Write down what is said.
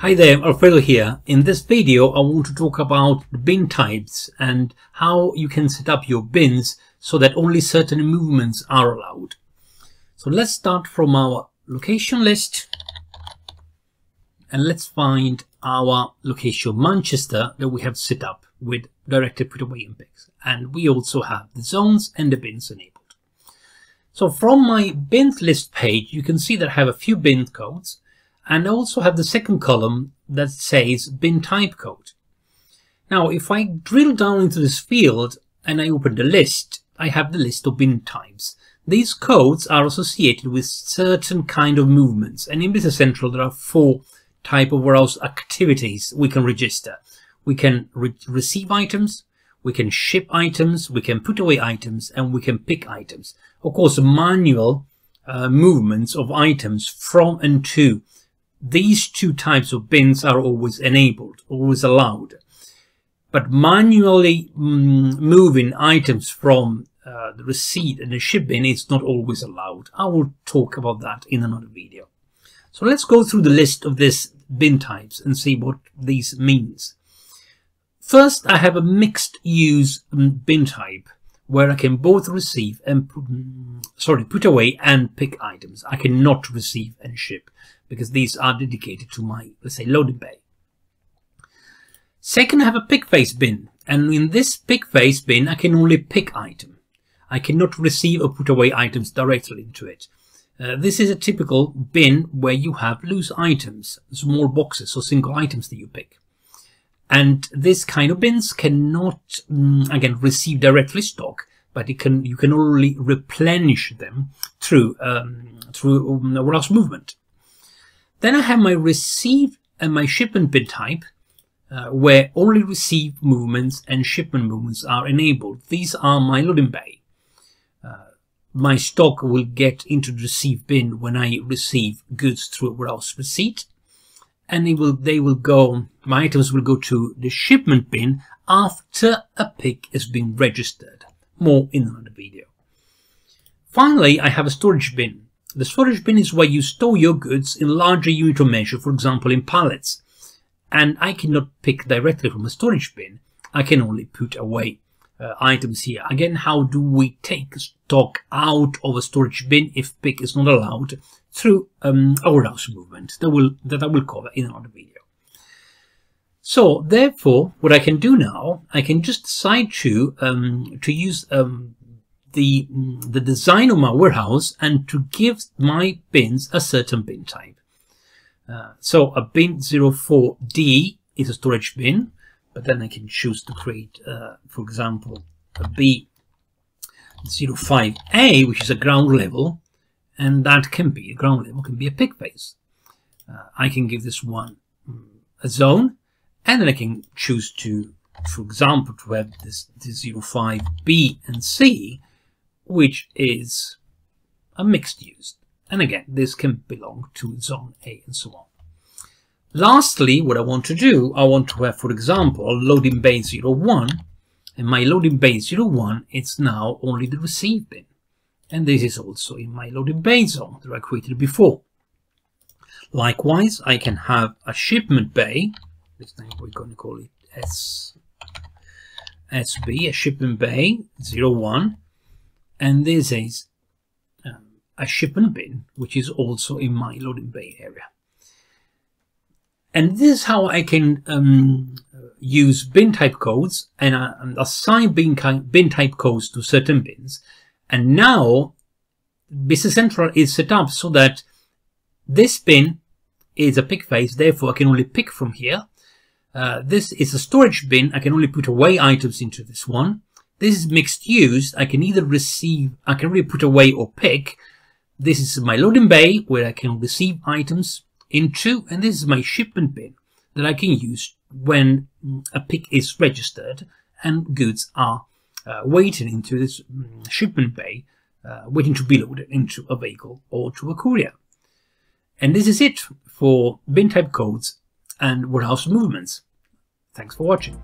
Hi there, Alfredo here. In this video, I want to talk about bin types and how you can set up your bins so that only certain movements are allowed. So let's start from our location list and let's find our location Manchester that we have set up with directed put away and. And we also have the zones and the bins enabled. So from my bins list page, you can see that I have a few bin codes and also have the second column that says bin type code. Now, if I drill down into this field and I open the list, I have the list of bin types. These codes are associated with certain kind of movements, and in Business Central there are four type of warehouse activities we can register. We can re receive items, we can ship items, we can put away items, and we can pick items. Of course, manual uh, movements of items from and to these two types of bins are always enabled, always allowed. But manually mm, moving items from uh, the receipt and the ship bin is not always allowed. I will talk about that in another video. So let's go through the list of these bin types and see what these means. First, I have a mixed use mm, bin type where I can both receive and mm, sorry, put away and pick items. I cannot receive and ship because these are dedicated to my, let's say, loading bay. Second, I have a pick face bin, and in this pick face bin, I can only pick item. I cannot receive or put away items directly into it. Uh, this is a typical bin where you have loose items, small boxes or single items that you pick. And this kind of bins cannot, um, again, receive directly stock, but it can you can only replenish them through um, through um, warehouse movement. Then I have my receive and my shipment bin type, uh, where only receive movements and shipment movements are enabled. These are my loading bay. Uh, my stock will get into the receive bin when I receive goods through a warehouse receipt, and they will they will go. My items will go to the shipment bin after a pick has been registered. More in another video. Finally, I have a storage bin the storage bin is where you store your goods in larger unit of measure, for example in pallets. And I cannot pick directly from a storage bin. I can only put away uh, items here. Again, how do we take stock out of a storage bin if pick is not allowed? Through um, warehouse movement that, will, that I will cover in another video. So therefore, what I can do now, I can just decide to um, to use um, the, the design of my warehouse and to give my bins a certain bin type. Uh, so a bin 04D is a storage bin, but then I can choose to create, uh, for example, a B05A, which is a ground level, and that can be, a ground level can be a pick face. Uh, I can give this one mm, a zone, and then I can choose to, for example, to have this, this 05B and C, which is a mixed use. And again, this can belong to zone A and so on. Lastly, what I want to do, I want to have, for example, a loading bay 01, and my loading bay 01, it's now only the receive bin. And this is also in my loading bay zone that I created before. Likewise, I can have a shipment bay, this time we're going to call it S, SB, a shipment bay 01, and this is um, a shipment bin which is also in my loading bay area. And this is how I can um, use bin type codes and, uh, assign bin, bin type codes to certain bins and now Business Central is set up so that this bin is a pick face therefore I can only pick from here uh, this is a storage bin I can only put away items into this one this is mixed use. I can either receive, I can really put away or pick. This is my loading bay where I can receive items into, and this is my shipment bin that I can use when a pick is registered and goods are waiting into this mm, shipment bay, uh, waiting to be loaded into a vehicle or to a courier. And this is it for bin type codes and warehouse movements. Thanks for watching.